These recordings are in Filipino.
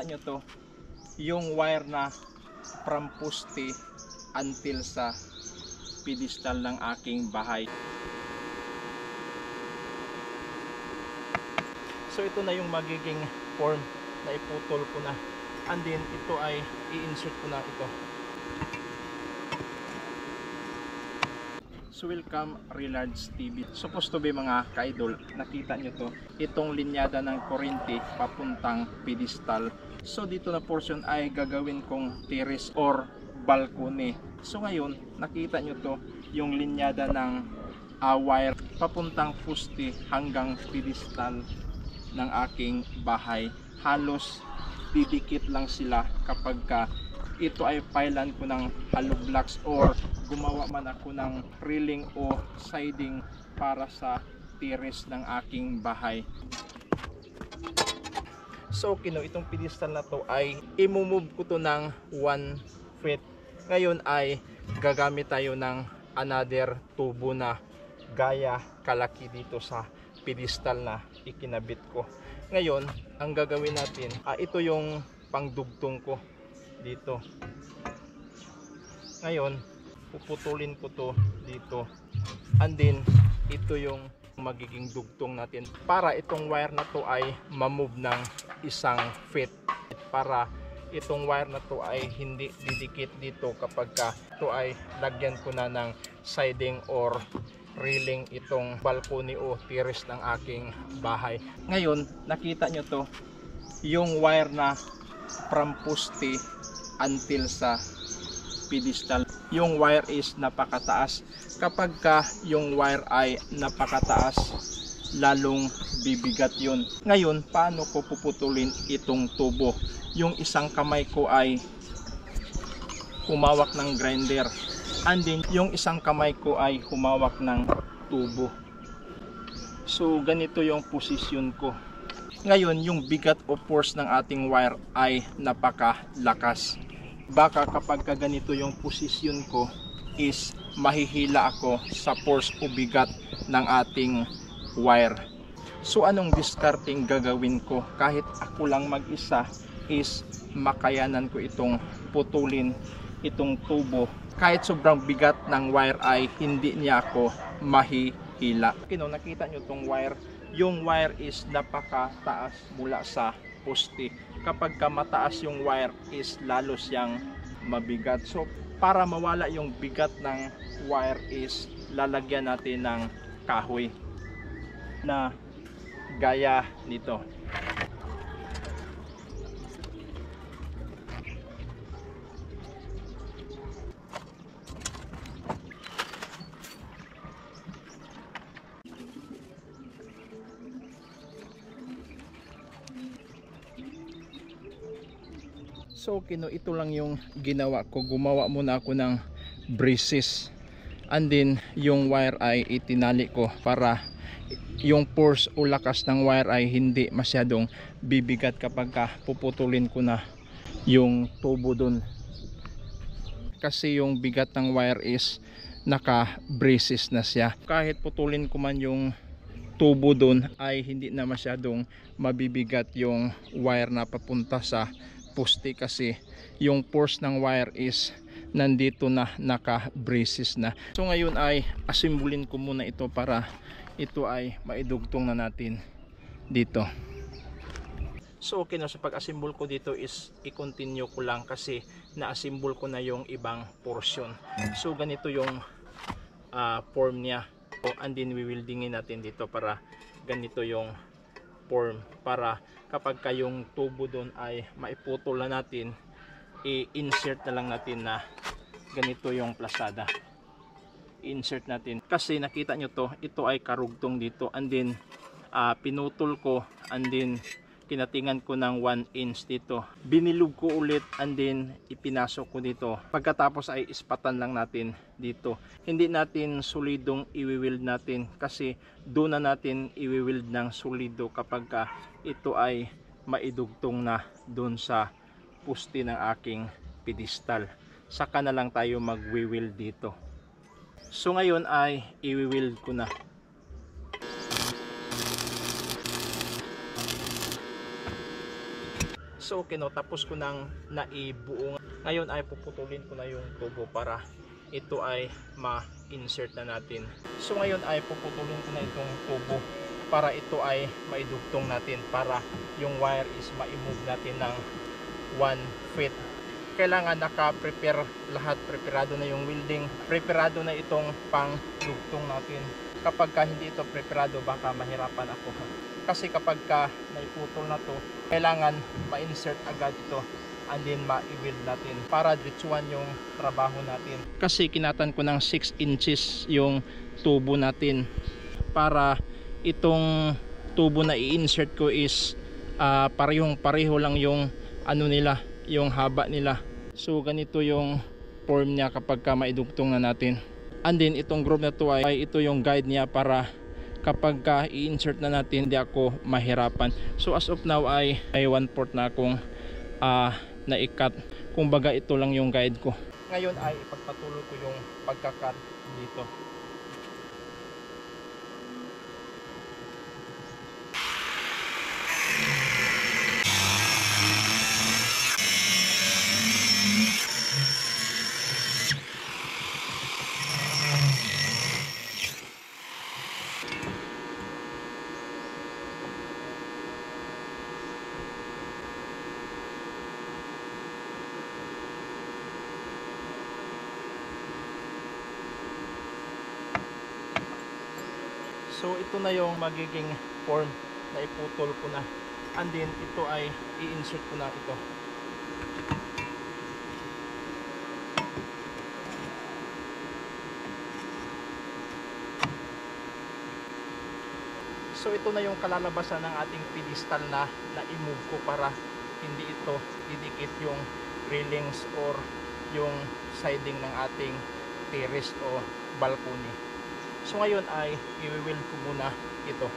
Nyo to, yung wire na from poste until sa pedestal ng aking bahay. So ito na yung magiging form na iputol ko na. And then ito ay i-insert ko na ito. Welcome Relards TV. Supposed to be mga ka-idol, nakita nyo to. Itong linyada ng kurente papuntang pedestal. So dito na portion ay gagawin kong terrace or balcony. So ngayon, nakita nyo to, yung linyada ng ah, wire papuntang fuste hanggang pedestal ng aking bahay. Halos didikit lang sila kapag ka ito ay pailan ko ng hollow blocks or gumawa man ako ng railing o siding para sa terrace ng aking bahay. So kino itong pedestal na to ay imumove ko to ng 1 feet. Ngayon ay gagamit tayo ng another tubo na gaya kalaki dito sa pedestal na ikinabit ko. Ngayon, ang gagawin natin, ah, ito yung pangdugtong ko dito. Ngayon, puputulin ko to dito. And then, ito yung magiging dugtong natin para itong wire na to ay mamove ng isang feet para itong wire na to ay hindi didikit dito kapag ka ito ay lagyan ko na ng siding or railing itong balcony o terrace ng aking bahay. Ngayon, nakita nyo to, yung wire na from poste until sa pedestal. Yung wire is napakataas. Kapag ka yung wire ay napakataas, lalong bibigat yun. Ngayon, paano ko puputulin itong tubo? Yung isang kamay ko ay humawak ng grinder. And then, yung isang kamay ko ay humawak ng tubo. So, ganito yung posisyon ko. Ngayon, yung bigat o force ng ating wire ay napakalakas. Baka kapag ka ganito yung posisyon ko is mahihila ako sa force o bigat ng ating wire. So anong discarding gagawin ko? Kahit ako lang mag-isa is makayanan ko itong putulin itong tubo. Kahit sobrang bigat ng wire ay hindi niya ako mahihila. Kino nakita nyo itong wire yung wire is napakataas mula sa poste. Kapag ka mataas yung wire is lalo siyang mabigat. So para mawala yung bigat ng wire is lalagyan natin ng kahoy na gaya nito. So kino ito lang yung ginawa ko. Gumawa muna ako ng braces. And then yung wire ay itinali ko para yung force o lakas ng wire ay hindi masyadong bibigat kapag ka puputulin ko na yung tubo dun. Kasi yung bigat ng wire is naka braces na siya. Kahit putulin ko man yung tubo dun ay hindi na masyadong mabibigat yung wire na papunta sa poste kasi yung force ng wire is nandito na naka braces na. So ngayon ay asimbulin ko muna ito para ito ay maidugtong na natin dito. So okay na sa pag-assemble ko dito is i-continue ko lang kasi na-assemble ko na yung ibang portion. So ganito yung uh, form niya. So, and then wewieldingin natin dito para ganito yung form para kapag kayong tubo doon ay maiputol na natin i-insert na lang natin na ganito yung plasada. Insert natin. Kasi nakita nyo to ito ay karugtong dito. And then uh, pinutol ko. And then kinatingan ko ng 1 inch dito. Binilog ko ulit and then ipinasok ko dito. Pagkatapos ay ispatan lang natin dito. Hindi natin solidong iwiwild natin kasi doon na natin iwiwild ng solido kapag ka ito ay maidugtong na doon sa pusti ng aking pedestal. Saka na lang tayo magwiwild dito. So ngayon ay iwiwild ko na Okay no, tapos ko nang naibuo. Ngayon ay puputulin ko na yung tubo para ito ay ma-insert na natin. So ngayon ay puputulin ko na itong tubo para ito ay maidugtong natin para yung wire is ma-move natin ng 1 feet. Kailangan naka-prepare lahat, preparado na yung welding, preparado na itong pang dugtong natin. Kapag ka hindi ito preparado baka mahirapan ako. Kasi kapag ka naiputol na to, kailangan ma-insert agad ito and then ma-weld natin para diretsuhan yung trabaho natin. Kasi kinatan ko ng 6 inches yung tubo natin para itong tubo na i-insert ko is ah, parehong pareho lang yung ano nila, yung haba nila. So ganito yung form niya kapag ka maidugtong na natin. And then itong groove na to ay, ay ito yung guide niya para kapag ka i-insert na natin hindi ako mahirapan. So as of now ay ay 1 port na akong ah, na-cut. Kumbaga ito lang yung guide ko. Ngayon ay ipagpatuloy ko yung pagka-cut dito. So ito na yung magiging form na iputol ko na. And then ito ay i-insert ko na ito. So ito na yung kalalabasan ng ating pedestal na na-move ko para hindi ito didikit yung railings or yung siding ng ating terrace o balcony. So ngayon ay i-weld ko muna ito.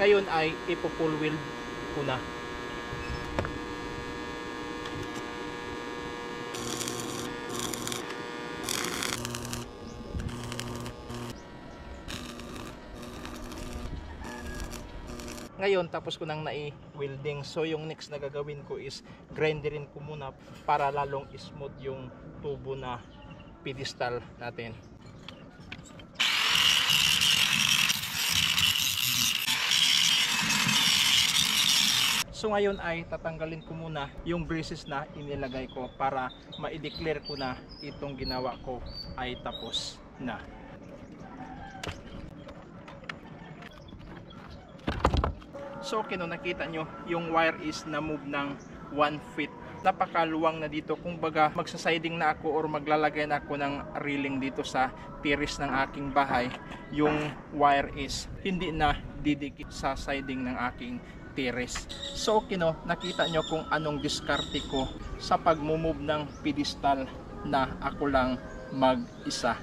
Ngayon ay ipo-full weld ko na. Ngayon, tapos ko nang nai-welding. So, yung next na gagawin ko is grinderin ko muna para lalong smooth yung tubo na pedestal natin. So ngayon ay tatanggalin ko muna yung braces na inilagay ko para ma-declare ko na itong ginawa ko ay tapos na. So okay no, nakita nyo, yung wire is na-move ng 1 feet. Napakaluwang na dito. Kung baga magsasiding na ako or maglalagay na ako ng railing dito sa terrace ng aking bahay, yung wire is hindi na didikit sa siding ng aking terrace. So okay no, nakita nyo kung anong diskarte ko sa pagmumove ng pedestal na ako lang mag-isa.